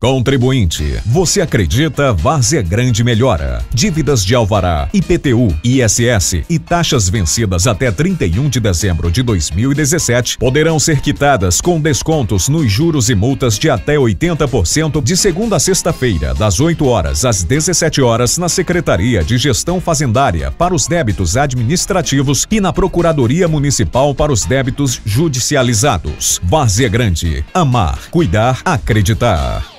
Contribuinte, você acredita Várzea é Grande melhora? Dívidas de Alvará, IPTU, ISS e taxas vencidas até 31 de dezembro de 2017 poderão ser quitadas com descontos nos juros e multas de até 80% de segunda a sexta-feira, das 8 horas às 17 horas na Secretaria de Gestão Fazendária para os débitos administrativos e na Procuradoria Municipal para os débitos judicializados. Várzea é Grande, amar, cuidar, acreditar.